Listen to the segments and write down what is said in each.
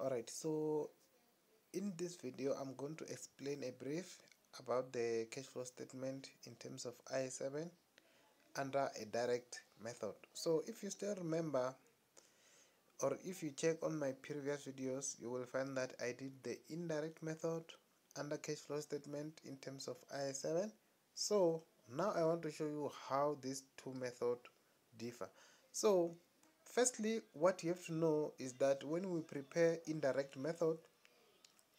alright so in this video I'm going to explain a brief about the cash flow statement in terms of i7 under a direct method. So if you still remember or if you check on my previous videos you will find that I did the indirect method under cash flow statement in terms of i7 so now I want to show you how these two methods differ. So firstly what you have to know is that when we prepare indirect method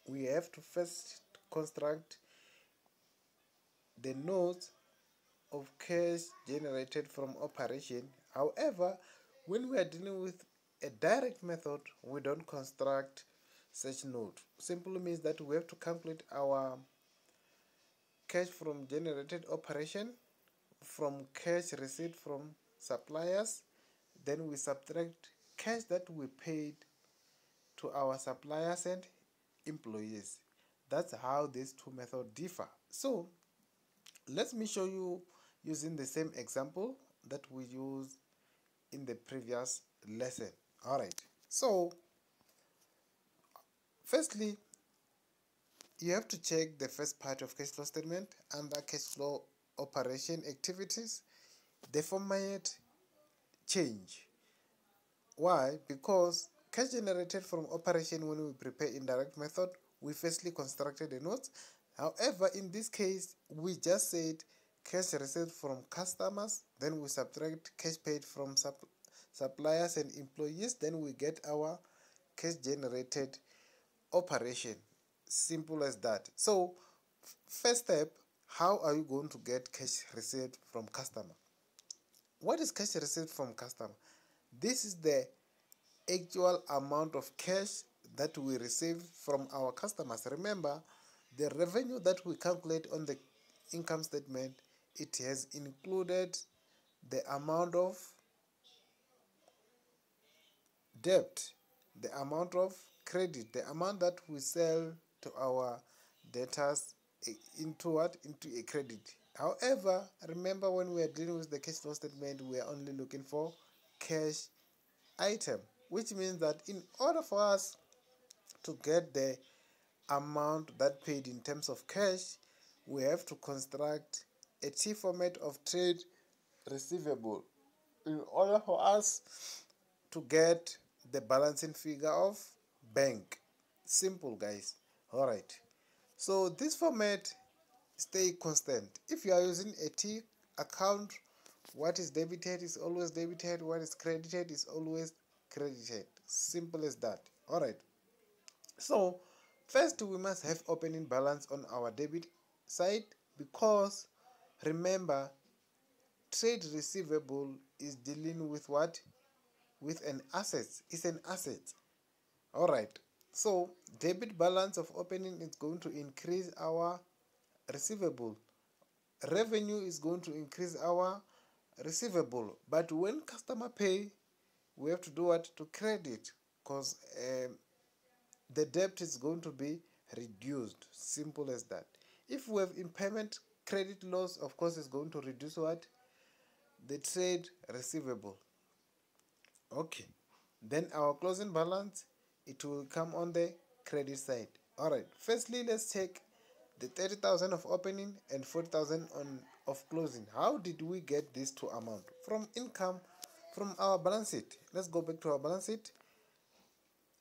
we have to first construct the notes of cash generated from operation. However when we are dealing with a direct method we don't construct such node. Simply means that we have to calculate our cash from generated operation from cash received from suppliers then we subtract cash that we paid to our suppliers and employees. That's how these two methods differ. So let me show you using the same example that we used in the previous lesson. All right so firstly you have to check the first part of cash flow statement under cash flow operation activities. The format change. Why? Because cash generated from operation when we prepare indirect method, we firstly constructed the notes. However, in this case, we just said cash received from customers, then we subtract cash paid from supp suppliers and employees, then we get our cash generated operation. Simple as that. So, first step, how are you going to get cash received from customer? What is cash received from customer? This is the actual amount of cash that we receive from our customers. Remember, the revenue that we calculate on the income statement, it has included the amount of debt, the amount of credit, the amount that we sell to our debtors eh, into what? Into a credit. However, remember when we are dealing with the cash flow statement, we are only looking for cash item, which means that in order for us to get the amount that paid in terms of cash, we have to construct a T format of trade receivable in order for us to get the balancing figure of bank. Simple guys. Alright. So this format stay constant. If you are using a T account, what is debited is always debited, what is credited is always credited. Simple as that. Alright. So, first we must have opening balance on our debit side because remember trade receivable is dealing with what? With an asset. It's an asset. Alright. So, debit balance of opening is going to increase our receivable revenue is going to increase our receivable. But when customer pay we have to do what? To credit because um, the debt is going to be reduced. Simple as that. If we have impairment credit loss of course is going to reduce what? The trade receivable. Okay. Then our closing balance it will come on the credit side. All right. Firstly let's take the 30,000 of opening and 40,000 on of closing. How did we get these two amount? From income, from our balance sheet. Let's go back to our balance sheet.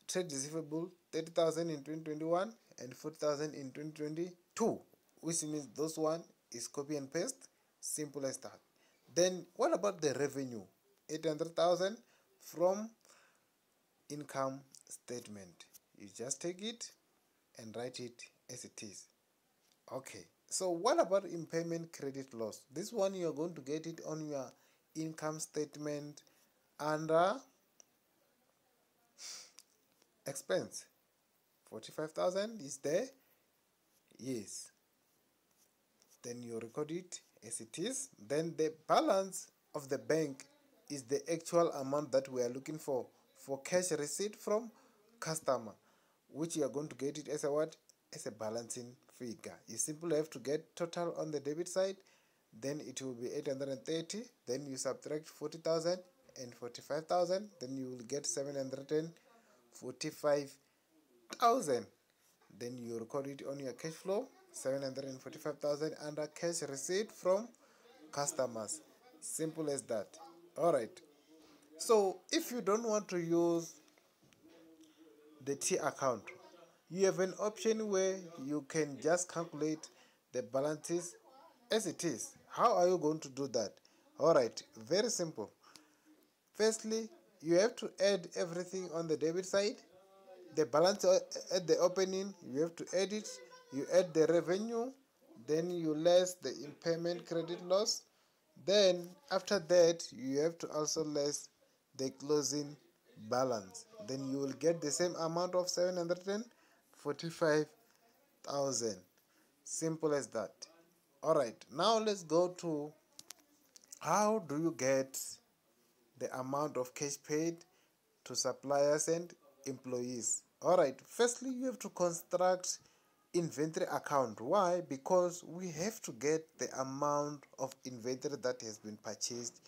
Trade receivable 30,000 in 2021 and 40,000 in 2022, which means those one is copy and paste. Simple as that. Then what about the revenue? 800,000 from income statement. You just take it and write it as it is. Okay, so what about impairment credit loss? This one you're going to get it on your income statement under expense. 45,000 is there? Yes. Then you record it as it is. Then the balance of the bank is the actual amount that we are looking for for cash receipt from customer which you are going to get it as a what as a balancing figure. You simply have to get total on the debit side, then it will be 830, then you subtract 40,000 and 45,000, then you will get 745,000. 1000 then you record it on your cash flow 745,000 under cash receipt from customers simple as that all right so if you don't want to use the T account you have an option where you can just calculate the balances as it is. How are you going to do that? All right very simple. Firstly you have to add everything on the debit side. The balance at the opening you have to add it. You add the revenue then you less the impairment credit loss. Then after that you have to also less the closing balance. Then you will get the same amount of 745,000 simple as that. All right now let's go to how do you get the amount of cash paid to suppliers and employees? All right firstly you have to construct inventory account. Why? Because we have to get the amount of inventory that has been purchased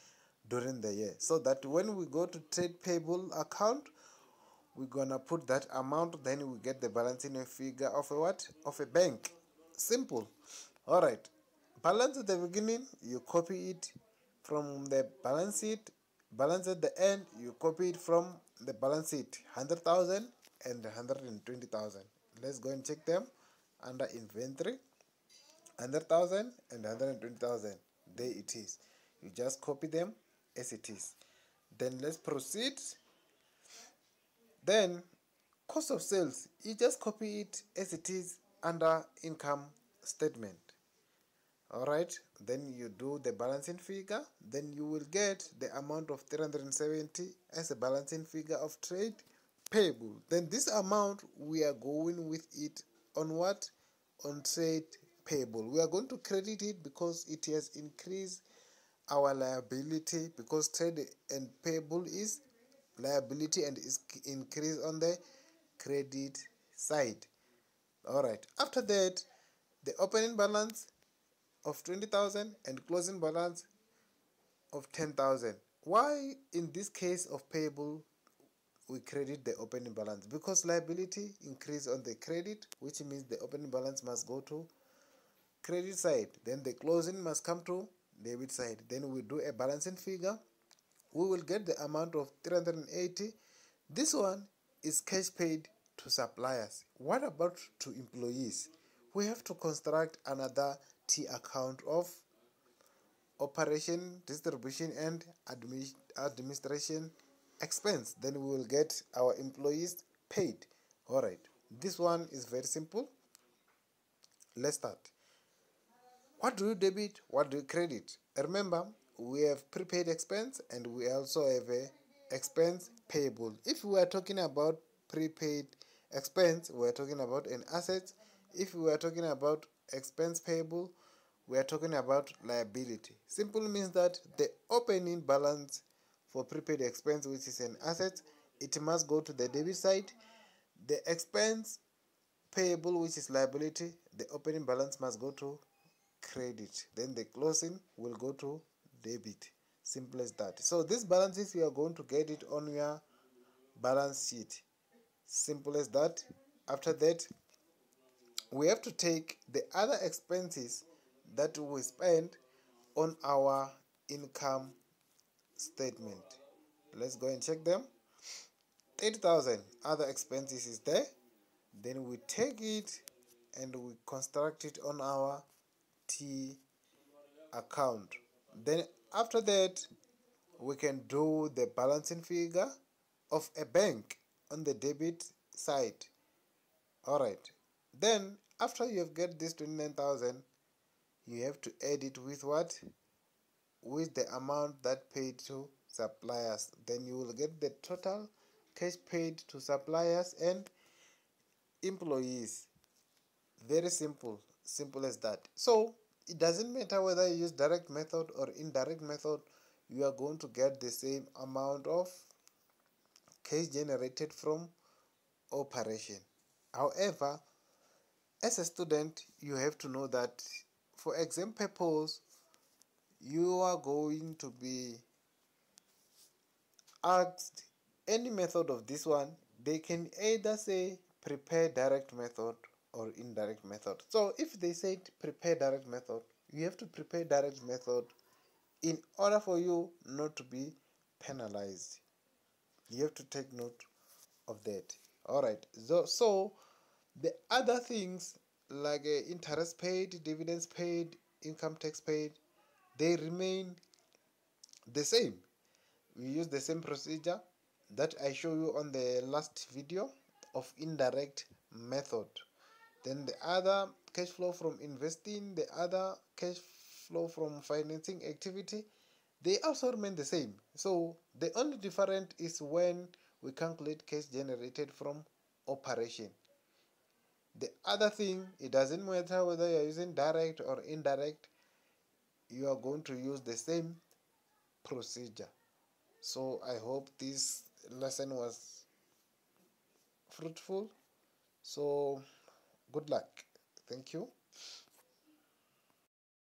during the year. So that when we go to trade payable account we're gonna put that amount then we get the balance in a figure of a what? Of a bank. Simple. All right. Balance at the beginning you copy it from the balance sheet. Balance at the end you copy it from the balance sheet. 100,000 and 120,000 let's go and check them under inventory. 100,000 and 120,000 there it is. You just copy them as it is. Then let's proceed then cost of sales you just copy it as it is under income statement. All right then you do the balancing figure. Then you will get the amount of 370 as a balancing figure of trade payable. Then this amount we are going with it on what? On trade payable. We are going to credit it because it has increased our liability because trade and payable is liability and is increased on the credit side all right after that the opening balance of 20,000 and closing balance of 10,000. Why in this case of payable we credit the opening balance? Because liability increase on the credit which means the opening balance must go to credit side. Then the closing must come to debit side. Then we do a balancing figure. We will get the amount of 380. This one is cash paid to suppliers. What about to employees? We have to construct another T account of operation, distribution and admi administration expense. Then we will get our employees paid. Alright, this one is very simple. Let's start. What do you debit? What do you credit? Remember, we have prepaid expense and we also have a expense payable. If we are talking about prepaid expense, we are talking about an asset. If we are talking about expense payable, we are talking about liability. Simple means that the opening balance for prepaid expense, which is an asset, it must go to the debit side. The expense payable, which is liability, the opening balance must go to credit. Then the closing will go to debit. Simple as that. So these balances, you are going to get it on your balance sheet. Simple as that. After that, we have to take the other expenses that we spend on our income statement. Let's go and check them. 80,000 other expenses is there. Then we take it and we construct it on our T account. Then after that, we can do the balancing figure of a bank on the debit side. Alright. Then after you have get this 29,000, you have to add it with what? With the amount that paid to suppliers. Then you will get the total cash paid to suppliers and employees. Very simple. Simple as that. So it doesn't matter whether you use direct method or indirect method you are going to get the same amount of cash generated from operation. However as a student you have to know that for exam purpose you are going to be asked any method of this one. They can either say prepare direct method or indirect method. So if they said prepare direct method you have to prepare direct method in order for you not to be penalized. You have to take note of that. All right so so the other things like uh, interest paid dividends paid income tax paid they remain the same. We use the same procedure that i show you on the last video of indirect method then the other cash flow from investing the other cash flow from financing activity they also remain the same. So the only different is when we calculate cash generated from operation. The other thing it doesn't matter whether you're using direct or indirect you are going to use the same procedure. So i hope this lesson was fruitful. So good luck. Thank you